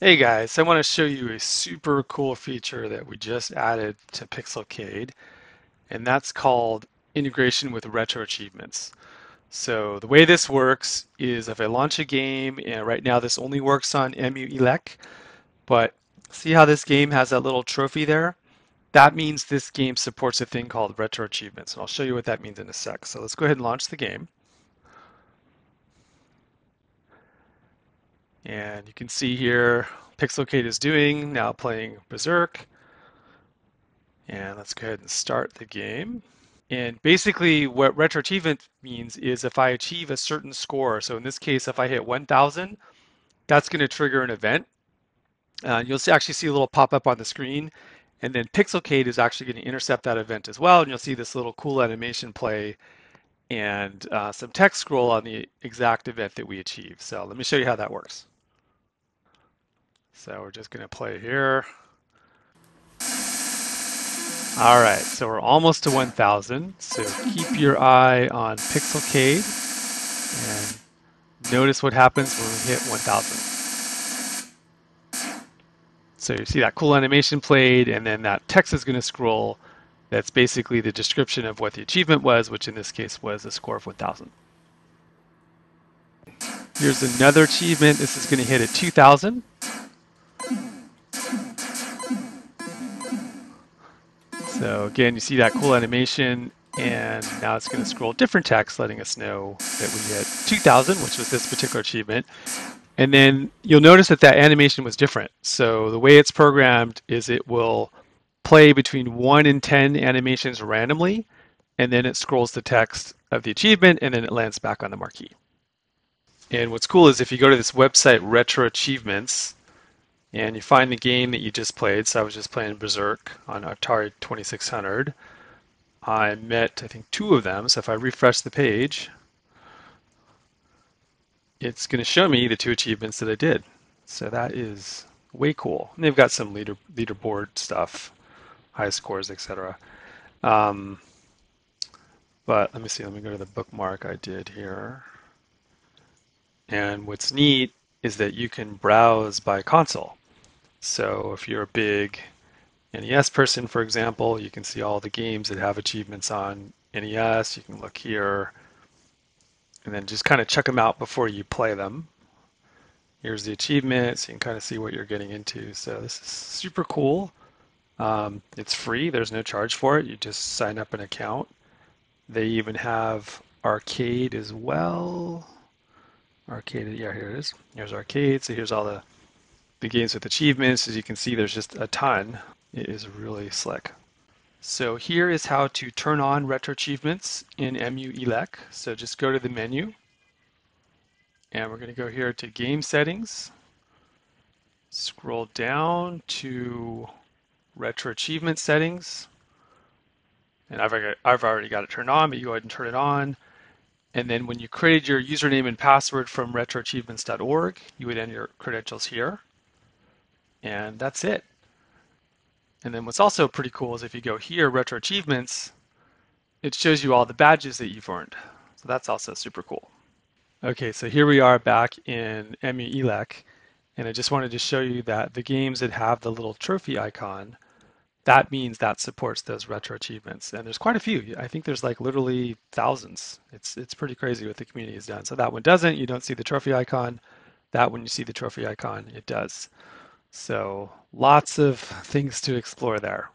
Hey guys, I want to show you a super cool feature that we just added to Pixelcade, and that's called integration with retro achievements. So the way this works is if I launch a game, and right now this only works on EmuElec, but see how this game has that little trophy there? That means this game supports a thing called retro achievements, and I'll show you what that means in a sec. So let's go ahead and launch the game. And you can see here Pixelcade is doing, now playing Berserk. And let's go ahead and start the game. And basically what retro achievement means is if I achieve a certain score, so in this case, if I hit 1000, that's going to trigger an event. Uh, you'll see, actually see a little pop up on the screen. And then Pixelcade is actually going to intercept that event as well. And you'll see this little cool animation play and uh, some text scroll on the exact event that we achieve. So let me show you how that works. So we're just going to play here. All right, so we're almost to 1,000. So keep your eye on Pixelcade and notice what happens when we hit 1,000. So you see that cool animation played, and then that text is going to scroll. That's basically the description of what the achievement was, which in this case was a score of 1,000. Here's another achievement. This is going to hit at 2,000. So again, you see that cool animation and now it's going to scroll different text letting us know that we hit 2000, which was this particular achievement. And then you'll notice that that animation was different. So the way it's programmed is it will play between 1 and 10 animations randomly, and then it scrolls the text of the achievement, and then it lands back on the marquee. And what's cool is if you go to this website, Retro Achievements, and you find the game that you just played. So I was just playing Berserk on Atari 2600. I met, I think, two of them. So if I refresh the page, it's going to show me the two achievements that I did. So that is way cool. And they've got some leader leaderboard stuff, high scores, etc. Um, but let me see. Let me go to the bookmark I did here. And what's neat is that you can browse by console. So if you're a big NES person, for example, you can see all the games that have achievements on NES. You can look here and then just kind of check them out before you play them. Here's the achievements. You can kind of see what you're getting into. So this is super cool. Um, it's free. There's no charge for it. You just sign up an account. They even have arcade as well. Arcade, yeah, here it is. Here's arcade. So here's all the the games with achievements. As you can see, there's just a ton. It is really slick. So here is how to turn on retro achievements in EmuElec. So just go to the menu and we're going to go here to game settings. Scroll down to retro achievement settings. And I've already, I've already got it turned on, but you go ahead and turn it on. And then when you created your username and password from retroachievements.org, you would enter your credentials here. And that's it. And then what's also pretty cool is if you go here, Retro Achievements, it shows you all the badges that you've earned. So that's also super cool. Okay, so here we are back in EmuElec, and I just wanted to show you that the games that have the little trophy icon, that means that supports those retro achievements. And there's quite a few. I think there's like literally thousands. It's it's pretty crazy what the community has done. So that one doesn't, you don't see the trophy icon. That one you see the trophy icon, it does. So lots of things to explore there.